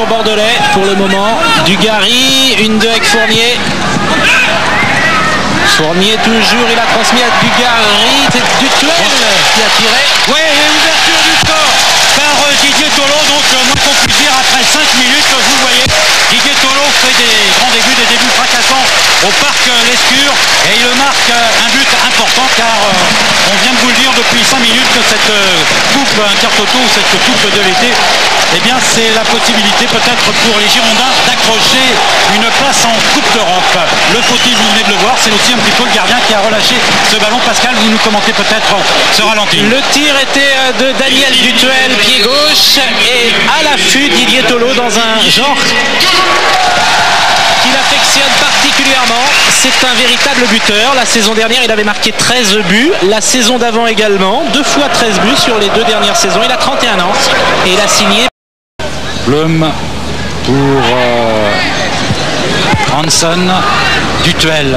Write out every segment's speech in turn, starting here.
bordelais pour le moment. Dugarry, une de avec Fournier. Fournier toujours, il a transmis à Dugarry, c'est Dutuel qui a tiré. Oui, ouverture du score par euh, Didier Tolo, donc euh, moins qu'on puisse dire après 5 minutes, Lescure et il marque euh, un but important car euh, on vient de vous le dire depuis 5 minutes que cette euh, coupe Intertoto, cette coupe de l'été, eh bien c'est la possibilité peut-être pour les Girondins d'accrocher une place en Coupe d'Europe. Le faut-il, vous venez de le voir, c'est aussi un petit peu le gardien qui a relâché ce ballon. Pascal, vous nous commentez peut-être ce ralenti. Le tir était de Daniel Dutuel, pied gauche, et à l'affût Didier Tolo dans un genre qu'il affectionne. C'est un véritable buteur. La saison dernière, il avait marqué 13 buts. La saison d'avant également. Deux fois 13 buts sur les deux dernières saisons. Il a 31 ans et il a signé. Blum pour euh, Hanson. Dutuel,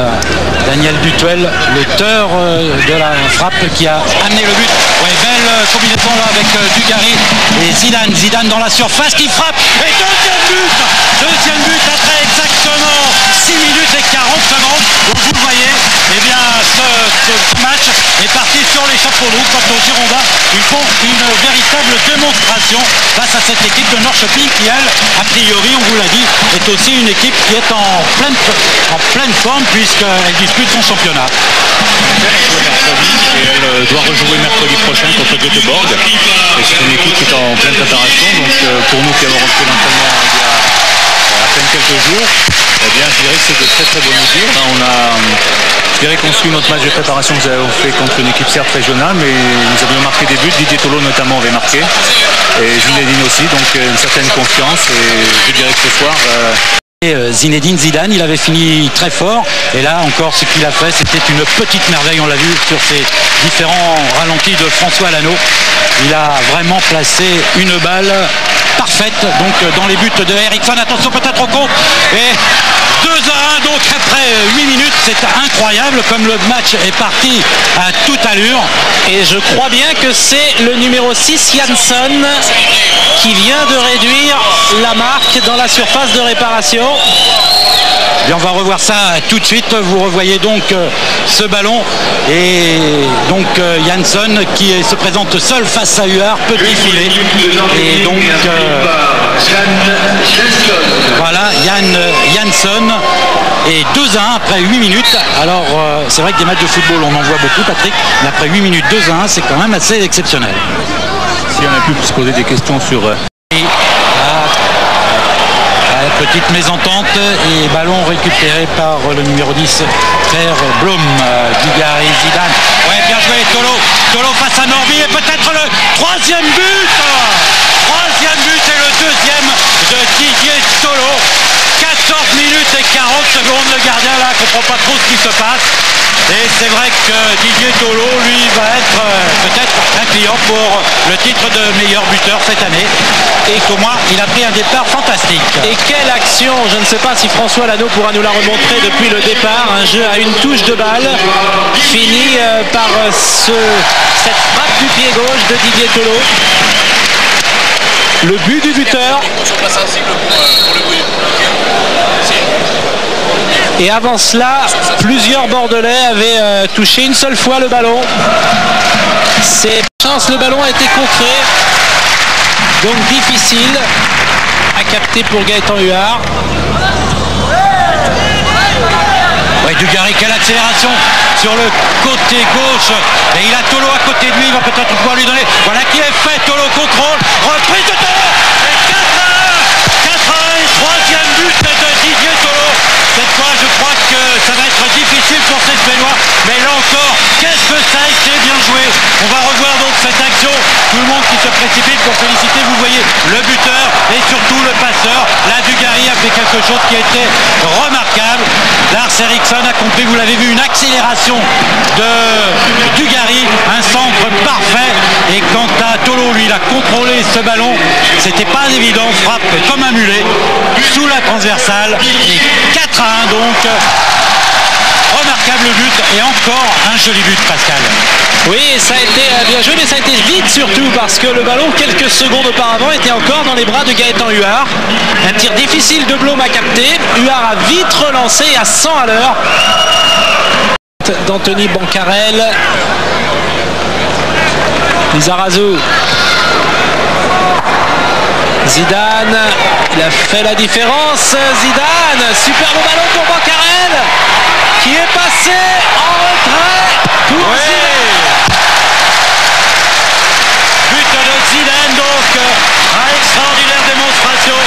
Daniel Dutuel, l'auteur euh, de la frappe qui a amené le but. Ouais, belle euh, combinaison là avec Dugarry et Zidane. Zidane dans la surface qui frappe. Et deuxième but après exactement 6 minutes et 40 secondes. Donc vous le voyez, eh bien ce, ce match est parti sur les chapeaux rouges quant aux Girondins. Ils font une véritable démonstration face à cette équipe de Norrköping qui elle, a priori, on vous l'a dit, est aussi une équipe qui est en pleine, en pleine forme puisqu'elle dispute son championnat. et elle euh, doit rejouer mercredi prochain contre Göteborg. Et c'est une équipe qui est en pleine préparation. Donc euh, pour nous qui avons repris l'entraînement il y a à peine quelques jours, eh bien je dirais que c'est de très très bonnes mesures. On a, je dirais qu'on suit notre match de préparation que nous avons fait contre une équipe certes régionale, mais nous avions marqué des buts. Didier Tolo notamment avait marqué. Et Zinedine aussi, donc euh, une certaine confiance. Et je dirais que ce soir, euh, euh, Zinedine Zidane, il avait fini très fort. Et là encore, ce qu'il a fait, c'était une petite merveille. On l'a vu sur ces différents ralentis de François Lano. Il a vraiment placé une balle parfaite donc dans les buts de Ericsson. Attention peut-être au compte. Et 2 à 1 donc après 8 minutes. C'est incroyable comme le match est parti à toute allure. Et je crois bien que c'est le numéro 6, Jansson, qui vient de réduire la marque dans la surface de réparation. On va revoir ça tout de suite. Vous revoyez donc euh, ce ballon et donc euh, Jansson qui se présente seul face à Huard, petit filet. Et donc euh, voilà, Yann Jansson et 2 à 1 après 8 minutes. Alors euh, c'est vrai que des matchs de football on en voit beaucoup Patrick, mais après 8 minutes 2 à 1 c'est quand même assez exceptionnel. si on a pu se poser des questions sur euh, Et, ah, ah, petite mésentente et ballon récupéré par le numéro 10 frère Blum euh, Dugarry Zidane. Ouais bien joué Tolo. Tolo face à Norby et peut-être le troisième but. Troisième but et le deuxième de Didier Tolo. 14 minutes et 40 secondes le gardien là comprend pas trop ce qui se passe et c'est vrai que Didier Tolo lui va être euh, peut-être un client pour le titre de meilleur buteur cette année et qu'au moins il a pris un départ fantastique Et quelle action Je ne sais pas si François Lano pourra nous la remontrer depuis le départ. Un jeu à une touche de balle, fini euh, par euh, ce, cette frappe du pied gauche de Didier Tolo. Le but du buteur. Et avant cela, plusieurs Bordelais avaient euh, touché une seule fois le ballon. C'est chance, le ballon a été contré. Donc difficile à capter pour Gaëtan Huard. Ouais, Dugarry, quelle accélération sur le côté gauche. Et il a Tolo à côté de lui, il va peut-être pouvoir lui donner. Voilà qui est fait, Tolo contrôle, reprise de Tolo. Et 4 à 1, 4 à 1, et troisième but de Didier Tolo. Cette fois, je crois que ça va être difficile pour ces Suédois. Mais là encore, qu'est-ce que ça a été bien joué. On va revoir donc cette Tout le monde qui se précipite pour féliciter, vous voyez, le buteur et surtout le passeur. Là, Dugarry a fait quelque chose qui a été remarquable. Lars Eriksson a compris, vous l'avez vu, une accélération de Dugarry, un centre parfait. Et quant à Tolo, lui, il a contrôlé ce ballon. C'était pas évident, frappe comme un mulet, sous la transversale. Et 4 à 1 donc. Remarquable but et un joli but, Pascal. Oui, ça a été euh, bien joué, mais ça a été vite surtout parce que le ballon, quelques secondes auparavant, était encore dans les bras de Gaëtan Huard. Un tir difficile de Blom a capté. Huard a vite relancé à 100 à l'heure. D'Anthony Bancarel. Lizarazu. Zidane, il a fait la différence. Zidane, superbe ballon pour Bancarel qui est passé en retrait pour Oui. Zidane. But de Zidane donc, à extraordinaire démonstration.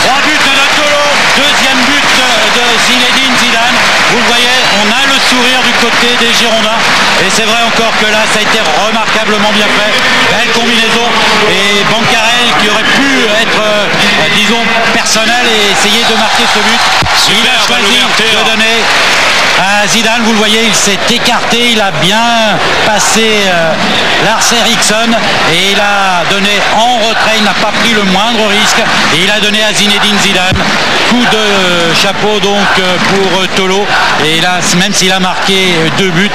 Trois buts de Tolo, deuxième but de Zinedine Zidane. Vous le voyez, on a le sourire du côté des Girondins. Et c'est vrai encore que là, ça a été remarquablement bien fait. Belle combinaison. Et Bancarel qui aurait pu être, euh, disons, personnel et essayer de marquer ce but. il a choisi de donner à Zidane, vous le voyez, il s'est écarté, il a bien passé euh, Lars et il a donné en retrait, il n'a pas pris le moindre risque et il a donné à Zinedine Zidane. Coup de chapeau donc euh, pour euh, Tolo et là, même s'il a marqué euh, deux buts,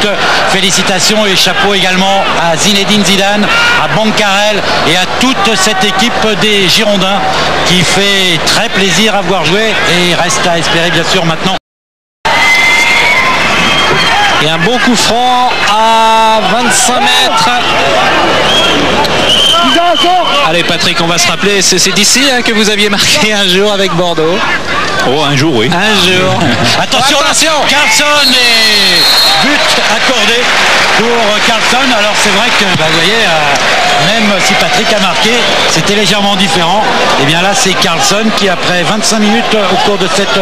félicitations et chapeau également à Zinedine Zidane, à Bancarel et à toute cette équipe des Girondins qui fait très plaisir à voir jouer et reste à espérer bien sûr maintenant Et un bon coup franc à 25 mètres. Allez Patrick, on va se rappeler, c'est c'est d'ici hein, que vous aviez marqué un jour avec Bordeaux. Oh, un jour, oui. Un jour. Attention, Attention. Carlson et but accordé pour Carlson. Alors c'est vrai que bah, vous voyez, euh, même si Patrick a marqué, c'était légèrement différent. Et bien là c'est Carlson qui après 25 minutes euh, au cours de cette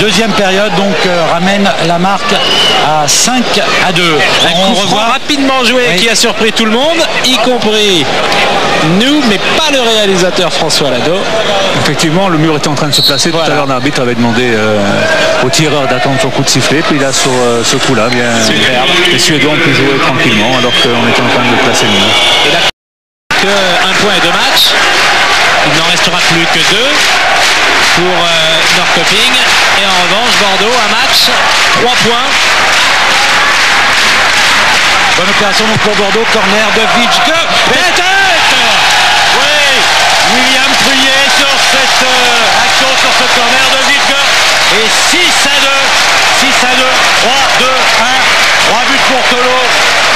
deuxième période donc euh, ramène la marque à 5 à 2. Un On coup franc revoit rapidement joué Oui. qui a surpris tout le monde, y compris nous, mais pas le réalisateur François Lado. Effectivement, le mur était en train de se placer. Tout à l'heure, l'arbitre avait demandé euh, au tireur d'attendre son coup de sifflet. Puis là, sur euh, ce coup-là, bien, les Suédois ont pu jouer tranquillement alors qu'on était en train de placer le mur. Et là, que un point et deux matchs. Plus que deux pour euh, Norrköping. Et en revanche, Bordeaux, un match, trois points. Bonne opération donc pour Bordeaux, corner de tête Oui William Pruyer sur cette euh, action, sur ce corner de. Et 6 à 2. 6 à 2. 3, 2, 1. 3 buts pour Tolo.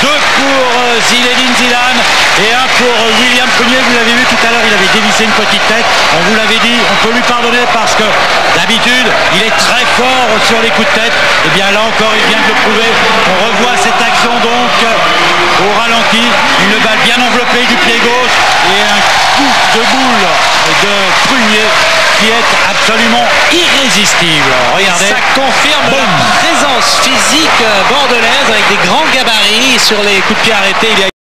2 pour euh, Zinedine Zidane. Et 1 pour euh, William Prunier. Vous l'avez vu tout à l'heure, il avait dévissé une petite tête. On vous l'avait dit, on peut lui pardonner parce que d'habitude, il est très fort sur les coups de tête. Et bien là encore, il vient de le prouver. On revoit cette action donc euh, au ralenti. Une balle bien enveloppée du pied gauche et un coup de boule de Prunier qui est absolument irrésistible. Regardez. Ça confirme la présence physique euh, bordelaise avec des grands gabarits sur les coups de pied arrêtés. Il y a